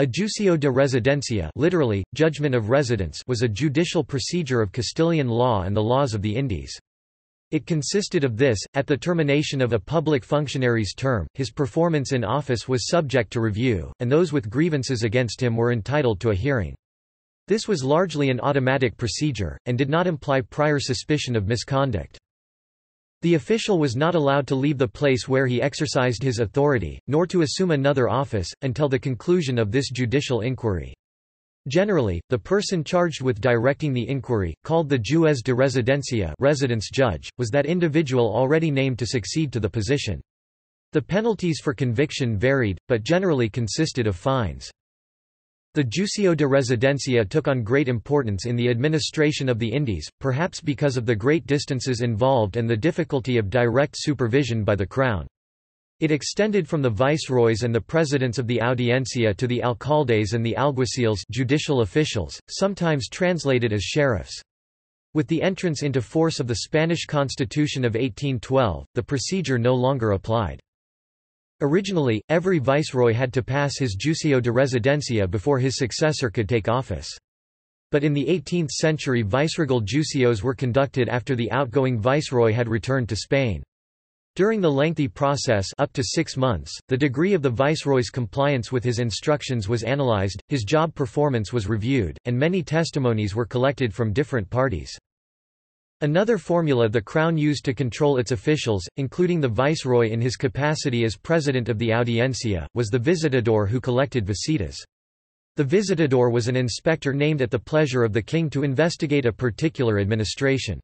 A juicio de residencia literally, judgment of residence was a judicial procedure of Castilian law and the laws of the Indies. It consisted of this, at the termination of a public functionary's term, his performance in office was subject to review, and those with grievances against him were entitled to a hearing. This was largely an automatic procedure, and did not imply prior suspicion of misconduct. The official was not allowed to leave the place where he exercised his authority, nor to assume another office, until the conclusion of this judicial inquiry. Generally, the person charged with directing the inquiry, called the juez de residencia residence judge, was that individual already named to succeed to the position. The penalties for conviction varied, but generally consisted of fines. The Juicio de Residencia took on great importance in the administration of the Indies, perhaps because of the great distances involved and the difficulty of direct supervision by the Crown. It extended from the viceroys and the presidents of the audiencia to the alcaldes and the alguacils judicial officials, sometimes translated as sheriffs. With the entrance into force of the Spanish Constitution of 1812, the procedure no longer applied. Originally, every viceroy had to pass his juicio de residencia before his successor could take office. But in the 18th century viceregal juicios were conducted after the outgoing viceroy had returned to Spain. During the lengthy process up to six months, the degree of the viceroy's compliance with his instructions was analyzed, his job performance was reviewed, and many testimonies were collected from different parties. Another formula the Crown used to control its officials, including the viceroy in his capacity as president of the audiencia, was the visitador who collected visitas. The visitador was an inspector named at the pleasure of the king to investigate a particular administration.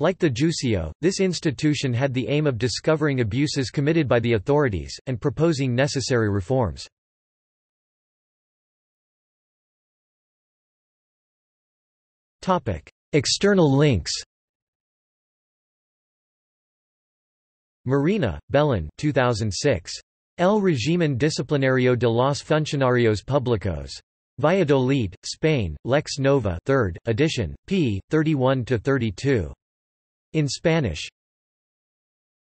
Like the Juicio, this institution had the aim of discovering abuses committed by the authorities, and proposing necessary reforms. External links Marina, Belén 2006. El régimen disciplinario de los funcionarios públicos. Valladolid, Spain, Lex Nova 3rd, edition, p. 31–32. In Spanish